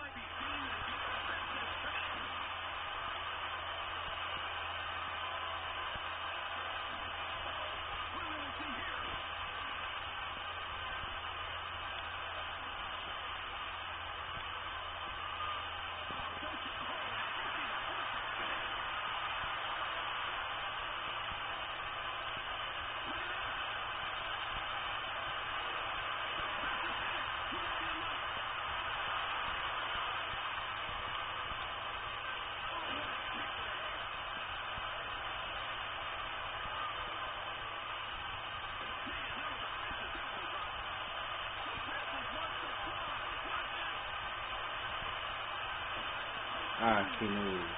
Ah, she moved.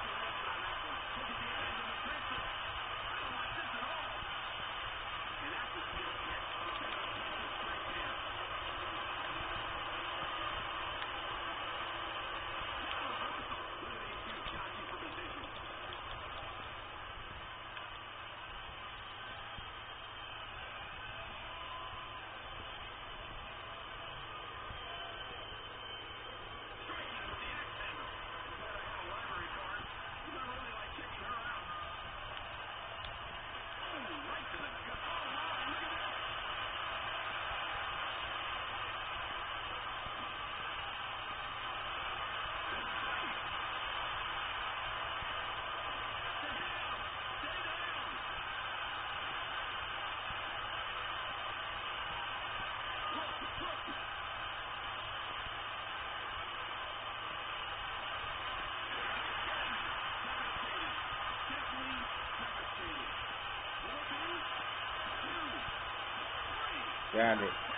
Got.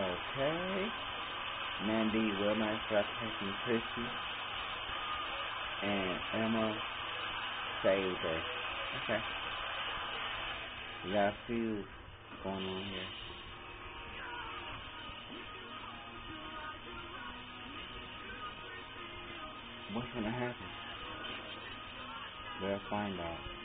Okay. Mandy Wilma representing Krissy. And Emma saved her. Okay. We got a few going on here. What's gonna happen? We'll find out.